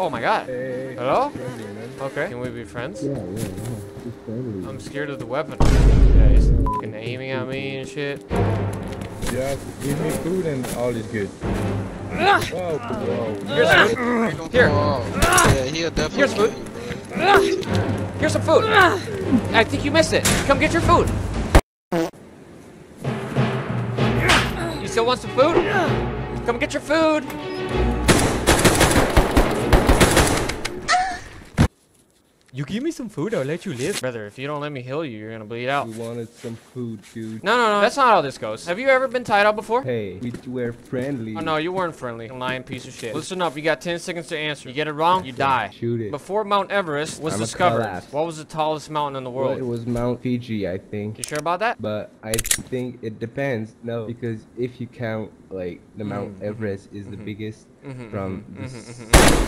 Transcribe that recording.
Oh my god. Hey. Hello? Friendly. Okay. Can we be friends? Yeah, yeah, yeah. I'm scared of the weapon. Yeah, he's fucking aiming at me and shit. Just give me food and all is good. Whoa, whoa. Here's food. Here. Yeah, he'll definitely Here's food. you. Here's some food. I think you missed it. Come get your food. You still want some food? Come get your food. You give me some food, I'll let you live. Brother, if you don't let me heal you, you're gonna bleed out. We wanted some food, dude. No, no, no, that's not how this goes. Have you ever been tied up before? Hey, we were friendly. Oh, no, you weren't friendly. Lying piece of shit. Listen up, you got 10 seconds to answer. You get it wrong, you die. Shoot it. Before Mount Everest was I'ma discovered, what was the tallest mountain in the Well, world? it was Mount Fiji, I think. You sure about that? But I think it depends. No, because if you count like the Mount Mhm, Everest is the mhm. biggest Mhm, from mhm, the mhm, mhm.